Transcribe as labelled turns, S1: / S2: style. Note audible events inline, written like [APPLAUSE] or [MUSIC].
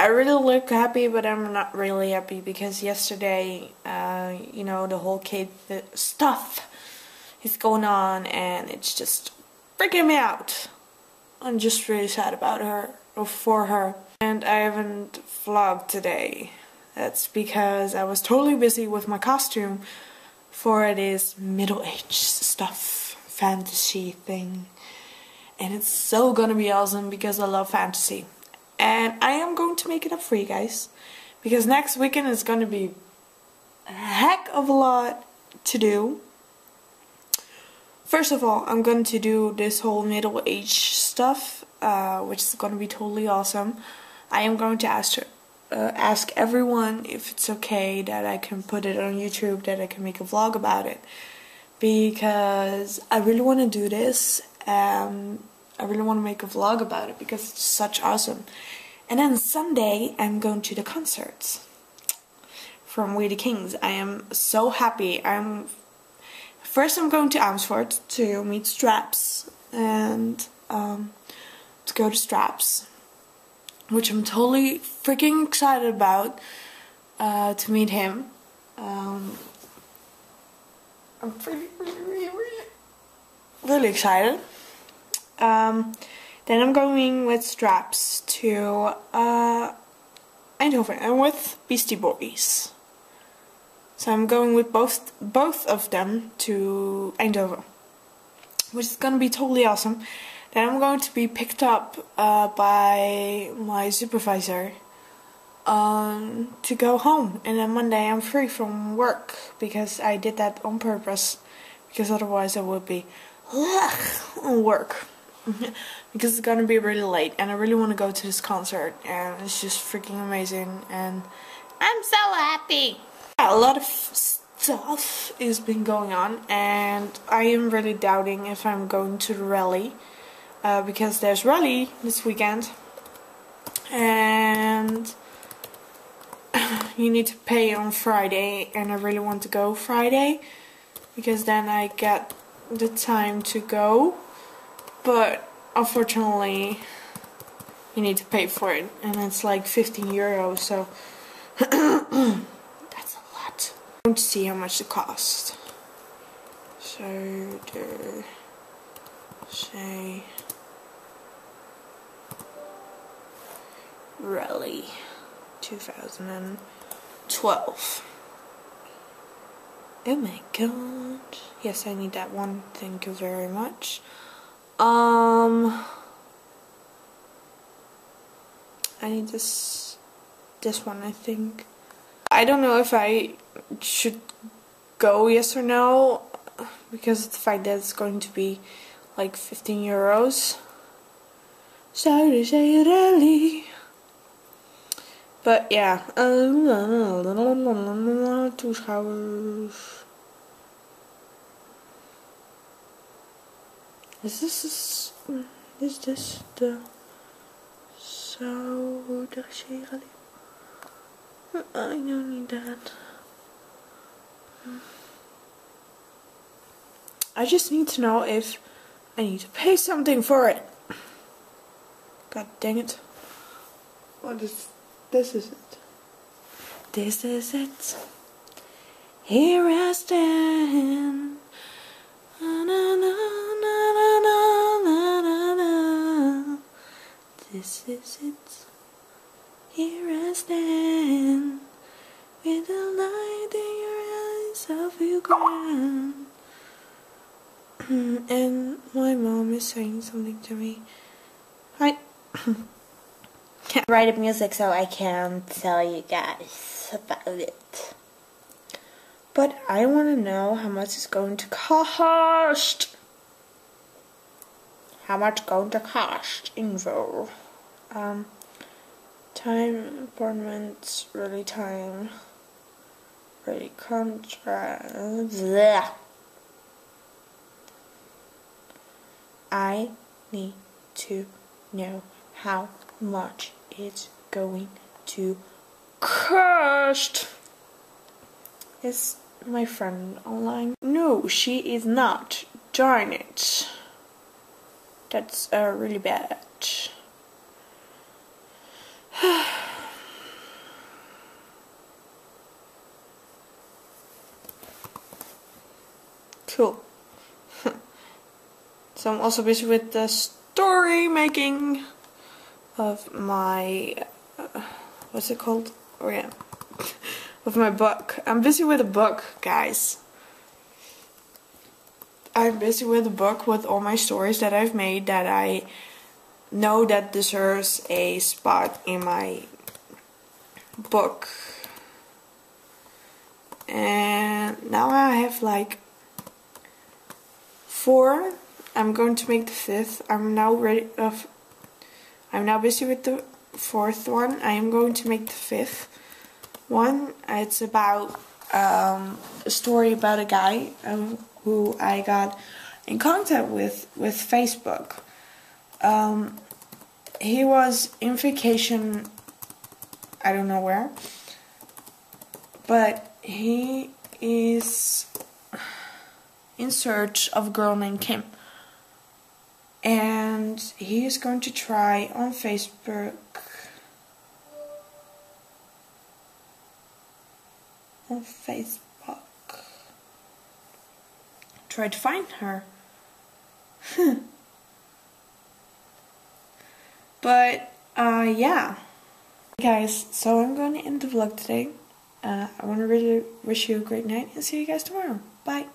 S1: I really look happy, but I'm not really happy because yesterday, uh, you know, the whole Kate stuff is going on and it's just freaking me out. I'm just really sad about her, or for her. And I haven't vlogged today. That's because I was totally busy with my costume for it is middle age stuff, fantasy thing. And it's so gonna be awesome because I love fantasy. And I am going to make it up for you guys. Because next weekend is gonna be a heck of a lot to do. First of all, I'm going to do this whole middle age stuff, uh, which is going to be totally awesome. I am going to ask her, uh, ask everyone if it's okay that I can put it on YouTube, that I can make a vlog about it. Because I really want to do this. Um, I really want to make a vlog about it because it's such awesome. And then Sunday, I'm going to the concerts from We the Kings. I am so happy. I'm first I'm going to Amersfoort to meet Straps and um, to go to Straps which I'm totally freaking excited about uh, to meet him. Um, I'm pretty, really, really, really excited. Um, then I'm going with Straps to uh, Eindhoven and with Beastie Boys. So I'm going with both both of them to Eindhoven, which is gonna be totally awesome. Then I'm going to be picked up uh, by my supervisor um, to go home. And then Monday I'm free from work because I did that on purpose. Because otherwise I would be ugh, work. [LAUGHS] because it's gonna be really late and I really want to go to this concert and it's just freaking amazing and I'm so happy. Yeah, a lot of stuff is been going on and I am really doubting if I'm going to the rally uh, because there's rally this weekend and [SIGHS] you need to pay on Friday and I really want to go Friday because then I get the time to go but unfortunately you need to pay for it and it's like 15 euros so [CLEARS THROAT] that's a lot. I want to see how much it costs so the say Rally 2012. Oh my god. Yes, I need that one. Thank you very much. Um I need this this one I think. I don't know if I should go yes or no because of the fact that it's going to be like 15 euros. So to say really but yeah, Zuschauers. Is this is this the Saudi hmm, I don't need that. Hmm. I just need to know if I need to pay something for it. God dang it. What is this is it. This is it. Here I stand. Na, na, na, this is it. Here I stand. With the light in your eyes, I feel grand. [CLEARS THROAT] and my mom is saying something to me. Hi. [LAUGHS]
S2: can't write a music so I can't tell you guys about it.
S1: But I want to know how much it's going to cost. How much going to cost? Info. Um, time, appointments, really time, really contract. I need to know how much it's going to cost. Is my friend online? No, she is not. Darn it. That's uh, really bad. Cool. so I'm also busy with the story making of my uh, what's it called? Oh yeah, [LAUGHS] with my book. I'm busy with a book, guys. I'm busy with a book with all my stories that I've made that I know that deserves a spot in my book. And now I have like four. I'm going to make the fifth. I'm now ready of I'm now busy with the fourth one. I am going to make the fifth one. It's about um, a story about a guy um, who I got in contact with with Facebook. Um, he was in vacation, I don't know where, but he is in search of a girl named Kim. And he is going to try on Facebook on Facebook try to find her. [LAUGHS] but uh yeah. Guys, so I'm going to end the vlog today. Uh, I want to really wish you a great night and see you guys tomorrow. Bye.